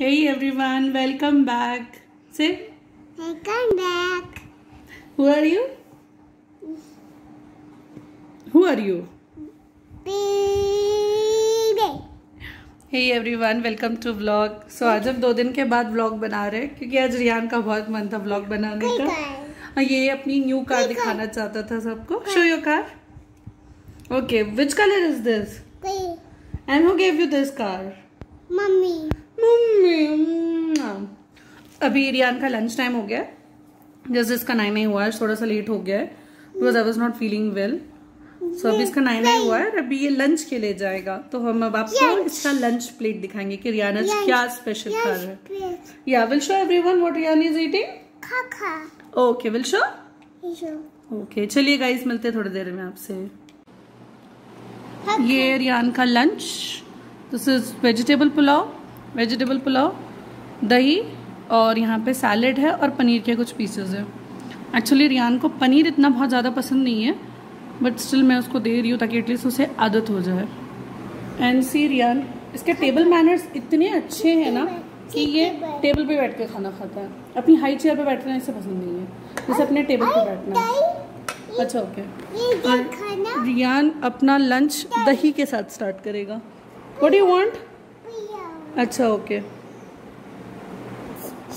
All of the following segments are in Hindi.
Hey everyone, welcome back. Say, Welcome back. who are you? Who are you? Baby. Hey everyone, welcome to vlog. So आज हम दो दिन के बाद vlog बना रहे हैं क्योंकि आज रियान का बहुत मन था vlog बनाने का हाँ, ये अपनी न्यू कार दिखाना चाहता था सबको show your car okay which colour is this and who gave you this car mummy mummy अभी रियान का लंच टाइम हो गया जैसे इसका नाइन नहीं हुआ है थोड़ा सा लेट हो गया है। Because I was not feeling well so अभी इसका नाइन नहीं हुआ है अभी ये लंच के लिए जाएगा। तो हम अब आपको इसका लंच प्लेट दिखाएँगे कि रियान आज क्या स्पेशल खा रहा है। Yeah will show everyone what Riyan is eating okay will show okay चलिए गाइस मिलते हैं थोड़ी देर में आपसे। ये रियान का lunch this is vegetable pulao vegetable pulao दही और यहाँ पे सैलेड है और पनीर के कुछ पीसेज है। एक्चुअली रियान को पनीर इतना बहुत ज़्यादा पसंद नहीं है बट स्टिल मैं उसको दे रही हूँ ताकि एटलीस्ट उसे आदत हो जाए। एंड सी रियान इसके टेबल मैनर्स इतने अच्छे हैं ना कि ये टेबल पे बैठ के खाना खाता है। अपनी हाई चेयर पे बैठना इसे पसंद नहीं है। इसे अपने टेबल पे बैठना। है अच्छा ओके खाना रियान अपना लंच दही के साथ स्टार्ट करेगा। व्हाट यू वांट अच्छा ओके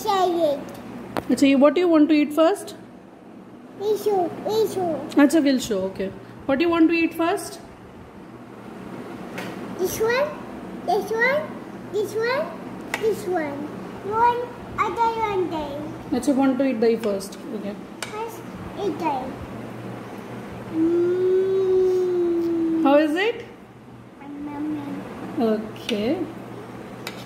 सैलेड अच्छा ये what you want to eat first Ishu Ishu अच्छा will show okay what you want to eat first this one this one this one this one one other one day अच्छा वांट टू ईट दही first okay first a day mm. How is it Mama.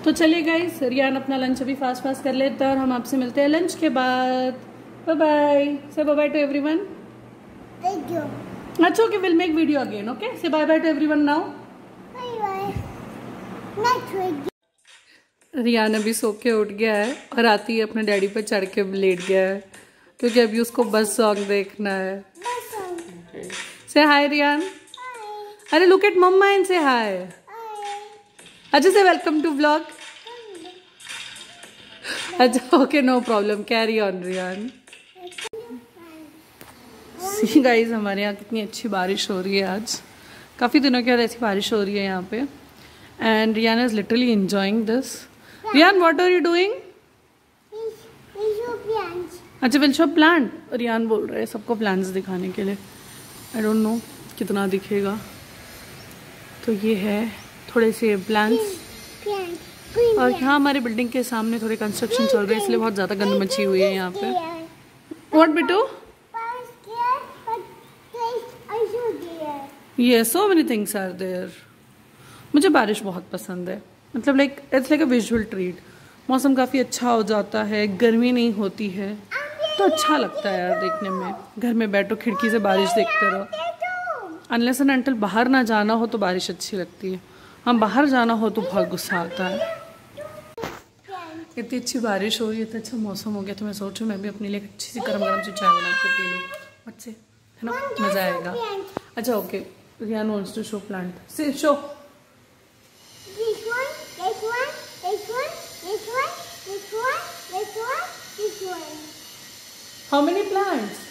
तो चलिए गाइस रियान अपना लंच अभी फास्ट फास्ट कर लेता है और हम आपसे मिलते हैं लंच के बाद। Bye bye say bye bye to everyone Thank you. अच्छा okay will make video again okay say bye bye to everyone now bye. Next week. Riyan अभी सो के उठ गया है और आती है अपने डैडी पर चढ़ के लेट गया है। क्योंकि अभी उसको बस सॉन्ग देखना है। से हाय रियान। अरे लुक एट मम्मा एंड से हाय अच्छा से वेलकम टू ब्लॉग अच्छा okay no problem carry on Riyan see guys हमारे यहाँ कितनी अच्छी बारिश हो रही है आज। काफ़ी दिनों के बाद ऐसी बारिश हो रही है यहाँ पे। And Riyan is literally enjoying this Riyan what are you doing अच्छा विल शो प्लांट रियान बोल रहे हैं सबको प्लान्स दिखाने के लिए। आई डोंट नो कितना दिखेगा। तो ये है थोड़े से प्लान्स और यहाँ हमारे बिल्डिंग के सामने थोड़े कंस्ट्रक्शन चल रहे हैं इसलिए बहुत ज़्यादा गंद मची हुई है यहाँ पे। वॉट बिटू ये so many things are there मुझे बारिश बहुत पसंद है। मतलब like it's like a visual treat मौसम काफ़ी अच्छा हो जाता है गर्मी नहीं होती है। तो अच्छा लगता है यार देखने में। घर में बैठो खिड़की से बारिश देखते रहो। अनलेस एंड अंटल बाहर ना जाना हो तो बारिश अच्छी लगती है। हम बाहर जाना हो तो बहुत गुस्सा आता है। इतनी अच्छी बारिश हो रही है इतना अच्छा मौसम हो गया तो मैं सोच रही मैं भी अपने लिए अच्छी सी गर्म गर्म सी चाय बना के पी लूँ। अच्छे है ना? मज़ा आएगा। अच्छा okay Riyan wants to show plant see show How many plants?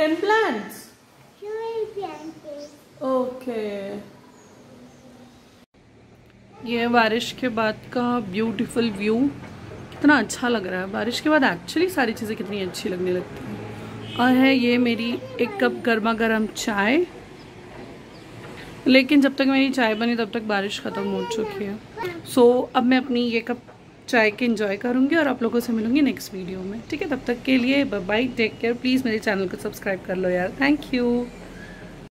pen plants? Okay. Okay. ये बारिश के बाद का ब्यूटीफुल व्यू कितना अच्छा लग रहा है बारिश के बाद एक्चुअली सारी चीज़ें कितनी अच्छी लगने लगती हैं और है ये मेरी एक कप गर्मा गर्म चाय लेकिन जब तक मेरी चाय बनी तब तक बारिश ख़त्म हो चुकी है सो so, अब मैं अपनी ये कप चाय के इन्जॉय करूँगी और आप लोगों से मिलूँगी नेक्स्ट वीडियो में। ठीक है, तब तक के लिए बाय टेक केयर प्लीज़ मेरे चैनल को सब्सक्राइब कर लो यार। Thank you